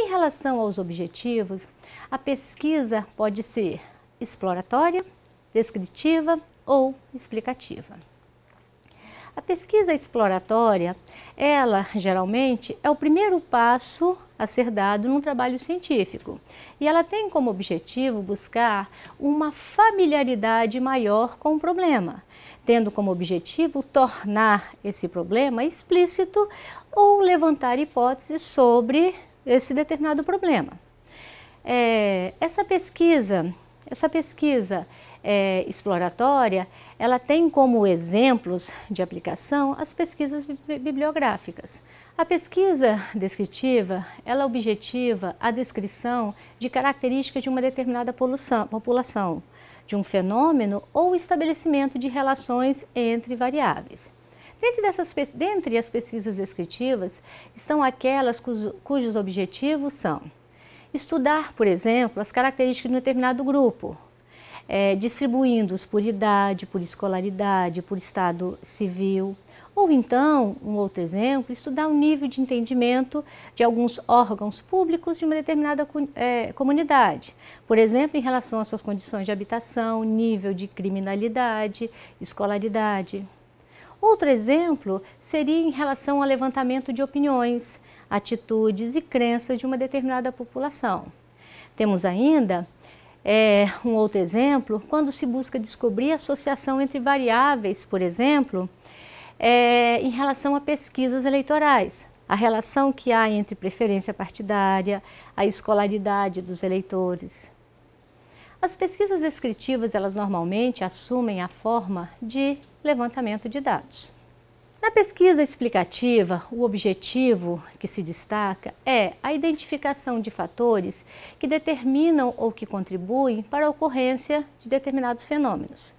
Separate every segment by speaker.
Speaker 1: Em relação aos objetivos, a pesquisa pode ser exploratória, descritiva ou explicativa. A pesquisa exploratória, ela geralmente é o primeiro passo a ser dado num trabalho científico. E ela tem como objetivo buscar uma familiaridade maior com o problema, tendo como objetivo tornar esse problema explícito ou levantar hipóteses sobre esse determinado problema. É, essa pesquisa, essa pesquisa é, exploratória, ela tem como exemplos de aplicação as pesquisas bibliográficas. A pesquisa descritiva, ela objetiva a descrição de características de uma determinada população, de um fenômeno ou estabelecimento de relações entre variáveis. Dentre, dessas, dentre as pesquisas descritivas estão aquelas cujo, cujos objetivos são estudar, por exemplo, as características de um determinado grupo, é, distribuindo-os por idade, por escolaridade, por estado civil. Ou então, um outro exemplo, estudar o nível de entendimento de alguns órgãos públicos de uma determinada é, comunidade. Por exemplo, em relação às suas condições de habitação, nível de criminalidade, escolaridade. Outro exemplo seria em relação ao levantamento de opiniões, atitudes e crenças de uma determinada população. Temos ainda é, um outro exemplo, quando se busca descobrir associação entre variáveis, por exemplo, é, em relação a pesquisas eleitorais, a relação que há entre preferência partidária, a escolaridade dos eleitores. As pesquisas descritivas, elas normalmente assumem a forma de levantamento de dados. Na pesquisa explicativa, o objetivo que se destaca é a identificação de fatores que determinam ou que contribuem para a ocorrência de determinados fenômenos.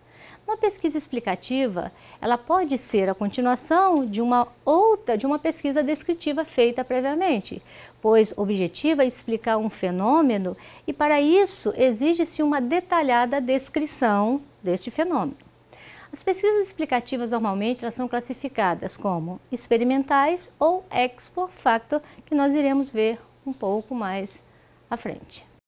Speaker 1: Uma pesquisa explicativa, ela pode ser a continuação de uma outra, de uma pesquisa descritiva feita previamente, pois objetiva explicar um fenômeno e para isso exige-se uma detalhada descrição deste fenômeno. As pesquisas explicativas normalmente elas são classificadas como experimentais ou ex post facto, que nós iremos ver um pouco mais à frente.